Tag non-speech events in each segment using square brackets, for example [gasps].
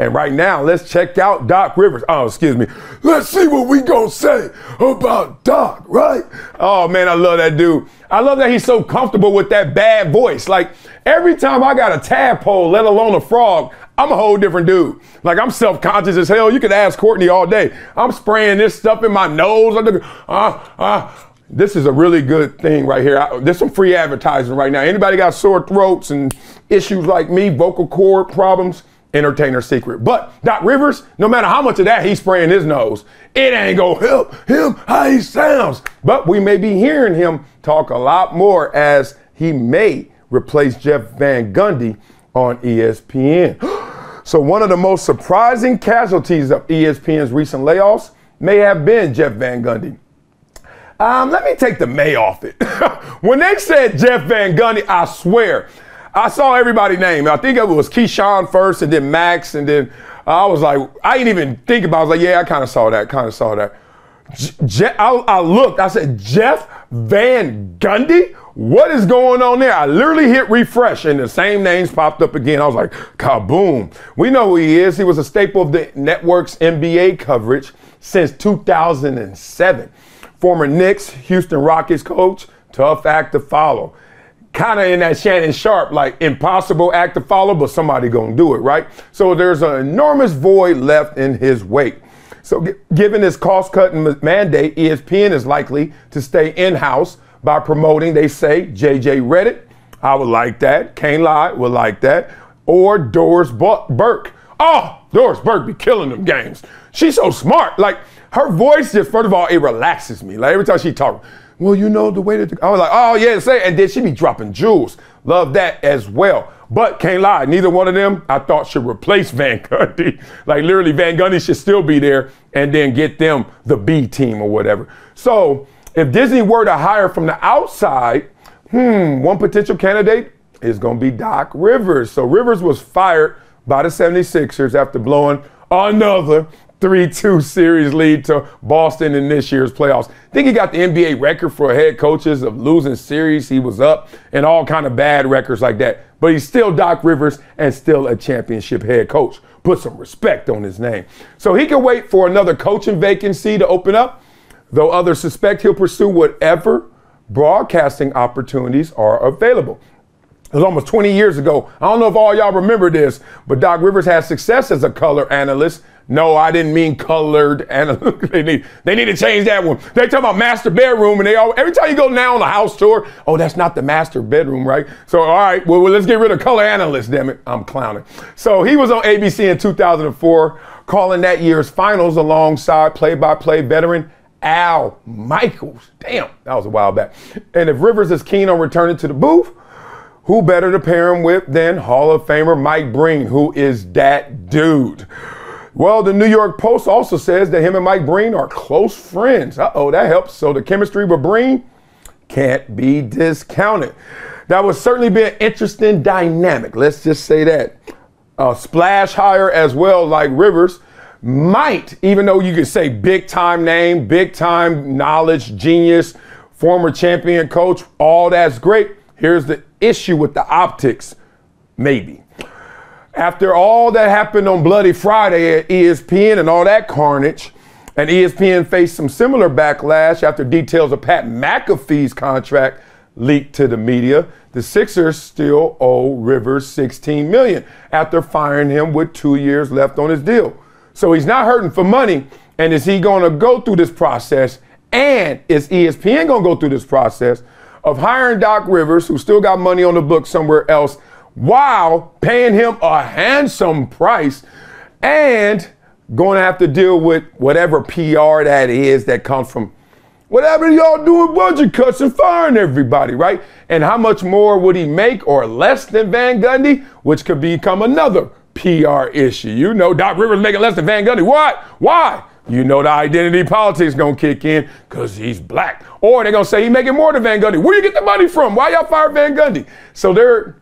And right now, let's check out Doc Rivers. Oh, excuse me. Let's see what we gonna say about Doc, right? Oh man, I love that dude. I love that he's so comfortable with that bad voice. Like every time I got a tadpole, let alone a frog, I'm a whole different dude. Like I'm self-conscious as hell. You could ask Courtney all day. I'm spraying this stuff in my nose. Uh, uh, this is a really good thing right here. I, there's some free advertising right now. Anybody got sore throats and issues like me, vocal cord problems? Entertainer secret. But Doc Rivers, no matter how much of that he's spraying his nose, it ain't gonna help him how he sounds. But we may be hearing him talk a lot more as he may replace Jeff Van Gundy on ESPN. [gasps] So one of the most surprising casualties of ESPN's recent layoffs may have been Jeff Van Gundy. Um, let me take the may off it. [laughs] when they said Jeff Van Gundy, I swear, I saw everybody name. I think it was Keyshawn first, and then Max, and then I was like, I didn't even think about. it. I was like, yeah, I kind of saw that. Kind of saw that. Je- I, I looked. I said, Jeff Van Gundy. What is going on there? I literally hit refresh and the same names popped up again. I was like, kaboom. We know who he is. He was a staple of the network's NBA coverage since 2007. Former Knicks, Houston Rockets coach, tough act to follow. Kind of in that Shannon Sharpe, like impossible act to follow, but somebody gonna do it, right? So there's an enormous void left in his wake. So, g- given this cost cutting mandate, ESPN is likely to stay in house by promoting, they say, JJ Redick. I would like that. Kane Lott would like that. Or Doris Burke. Oh, Doris Burke be killing them games. She's so smart. Like, her voice just, first of all, it relaxes me. Like, every time she talks, well, you know, the way that, the, I was like, oh, yeah, say, and then she be dropping jewels. Love that as well. But can't lie, neither one of them I thought should replace [laughs] Van Gundy. like literally, Van Gundy should still be there and then get them the B team or whatever. So if Disney were to hire from the outside, hmm, one potential candidate is going to be Doc Rivers. So Rivers was fired by the 76ers after blowing another 3-2 series lead to Boston in this year's playoffs. I think he got the NBA record for head coaches of losing series. He was up and all kind of bad records like that. But he's still Doc Rivers and still a championship head coach. Put some respect on his name. So he can wait for another coaching vacancy to open up, though others suspect he'll pursue whatever broadcasting opportunities are available. It was almost 20 years ago. I don't know if all y'all remember this, but Doc Rivers had success as a color analyst no, I didn't mean colored. And [laughs] they need they need to change that one. They talk about master bedroom, and they all every time you go now on a house tour, oh, that's not the master bedroom, right? So all right, well, well let's get rid of color analyst. Damn it, I'm clowning. So he was on ABC in 2004, calling that year's finals alongside play-by-play veteran Al Michaels. Damn, that was a while back. And if Rivers is keen on returning to the booth, who better to pair him with than Hall of Famer Mike Breen, who is that dude? Well, the New York Post also says that him and Mike Breen are close friends. Uh oh, that helps. So the chemistry with Breen can't be discounted. That would certainly be an interesting dynamic. Let's just say that. A splash hire as well, like Rivers, might, even though you could say big time name, big time knowledge, genius, former champion coach, all that's great. Here's the issue with the optics, maybe after all that happened on Bloody Friday at ESPN and all that carnage, and ESPN faced some similar backlash after details of Pat McAfee's contract leaked to the media. The Sixers still owe Rivers 16 million after firing him with two years left on his deal. So he's not hurting for money. And is he going to go through this process? And is ESPN going to go through this process of hiring Doc Rivers, who still got money on the book somewhere else, while paying him a handsome price and going to have to deal with whatever PR that is that comes from whatever y'all doing budget cuts and firing everybody, right? And how much more would he make or less than Van Gundy, which could become another PR issue. You know, Doc Rivers making less than Van Gundy. What? Why? You know the identity politics gonna kick in because he's black. Or they're gonna say he's making more than Van Gundy. Where you get the money from? Why y'all fire Van Gundy? So they're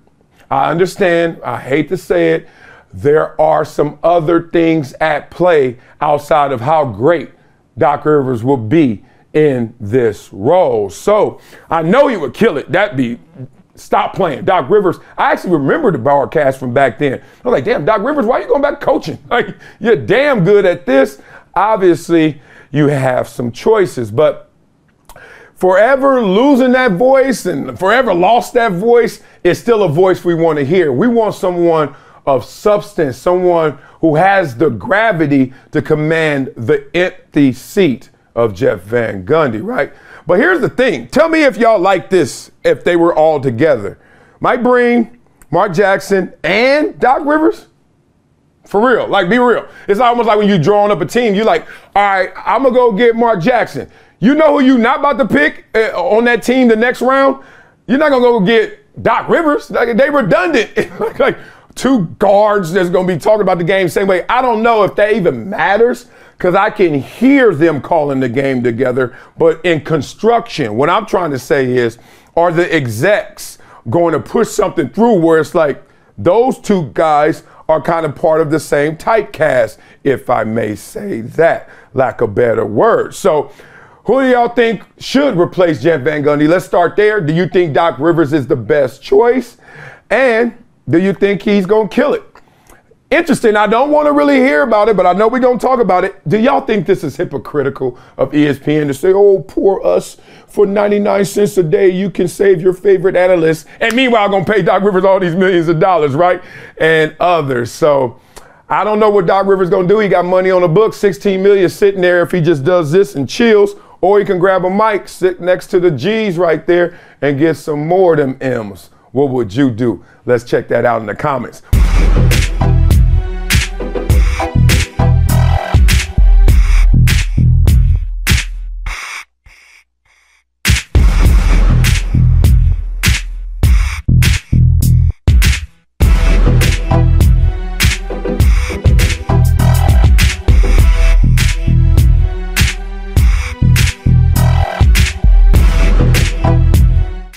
I understand, I hate to say it, there are some other things at play outside of how great Doc Rivers will be in this role. So I know he would kill it. That'd be stop playing. Doc Rivers, I actually remember the broadcast from back then. I was like, damn, Doc Rivers, why are you going back coaching? [laughs] Like, you're damn good at this. Obviously, you have some choices, but forever losing that voice and forever lost that voice is still a voice we want to hear. We want someone of substance, someone who has the gravity to command the empty seat of Jeff Van Gundy, right? But here's the thing. Tell me if y'all like this if they were all together. Mike Breen, Mark Jackson, and Doc Rivers. For real. Like, be real. It's almost like when you're drawing up a team, you're like, all right, I'm to go get Mark Jackson. You know who you're not about to pick uh, on that team the next round? You're not to go get Doc Rivers. Like, they redundant. [laughs] like, two guards that's to be talking about the game same way. I don't know if that even matters because I can hear them calling the game together. But in construction, what I'm trying to say is, are the execs going to push something through where it's like those two guys are kind of part of the same typecast, if I may say that, lack of better word. So, who do y'all think should replace Jeff Van Gundy? Let's start there. Do you think Doc Rivers is the best choice? And do you think he's going to kill it? Interesting. I don't want to really hear about it, but I know we're going to talk about it. Do y'all think this is hypocritical of ESPN to say, oh, poor us, for 99 cents a day, you can save your favorite analyst, and meanwhile, going to pay Doc Rivers all these millions of dollars, right? And others. So I don't know what Doc Rivers going to do. He got money on the book, 16 million sitting there if he just does this and chills, or you can grab a mic, sit next to the G's right there, and get some more of them M's. What would you do? Let's check that out in the comments.